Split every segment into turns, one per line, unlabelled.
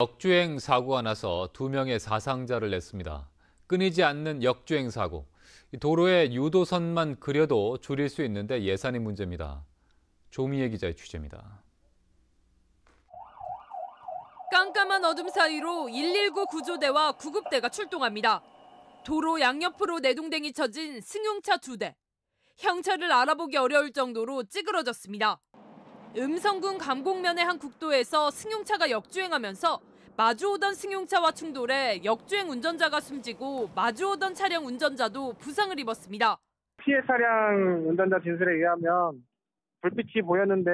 역주행 사고가 나서 두 명의 사상자를 냈습니다. 끊이지 않는 역주행 사고. 도로에 유도선만 그려도 줄일 수 있는데 예산이 문제입니다. 조미애 기자의 취재입니다.
깜깜한 어둠 사이로 119 구조대와 구급대가 출동합니다. 도로 양옆으로 내동댕이 쳐진 승용차 두 대. 형차를 알아보기 어려울 정도로 찌그러졌습니다. 음성군 감곡면의 한 국도에서 승용차가 역주행하면서 마주오던 승용차와 충돌해 역주행 운전자가 숨지고 마주오던 차량 운전자도 부상을 입었습니다.
피해 차량 운전자 진술에 의하면 불빛이 보였는데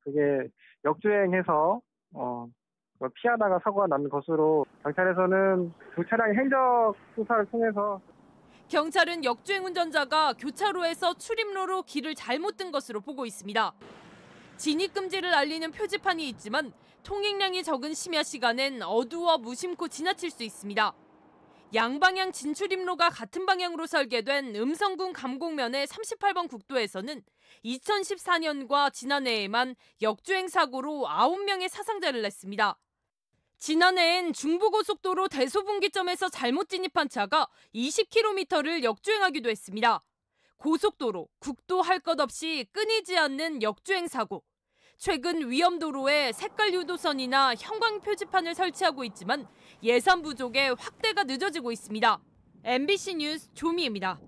그게 역주행해서 어, 피하다가 사고가 난 것으로 경찰에서는 두 차량의 행적 수사를 통해서
경찰은 역주행 운전자가 교차로에서 출입로로 길을 잘못 든 것으로 보고 있습니다. 진입 금지를 알리는 표지판이 있지만 통행량이 적은 심야 시간엔 어두워 무심코 지나칠 수 있습니다. 양방향 진출입로가 같은 방향으로 설계된 음성군 감곡면의 38번 국도에서는 2014년과 지난해에만 역주행 사고로 9명의 사상자를 냈습니다. 지난해엔 중부고속도로 대소분기점에서 잘못 진입한 차가 20km를 역주행하기도 했습니다. 고속도로, 국도 할 것 없이 끊이지 않는 역주행 사고. 최근 위험도로에 색깔 유도선이나 형광 표지판을 설치하고 있지만 예산 부족에 확대가 늦어지고 있습니다. MBC 뉴스 조미입니다.